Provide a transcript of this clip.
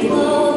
glow.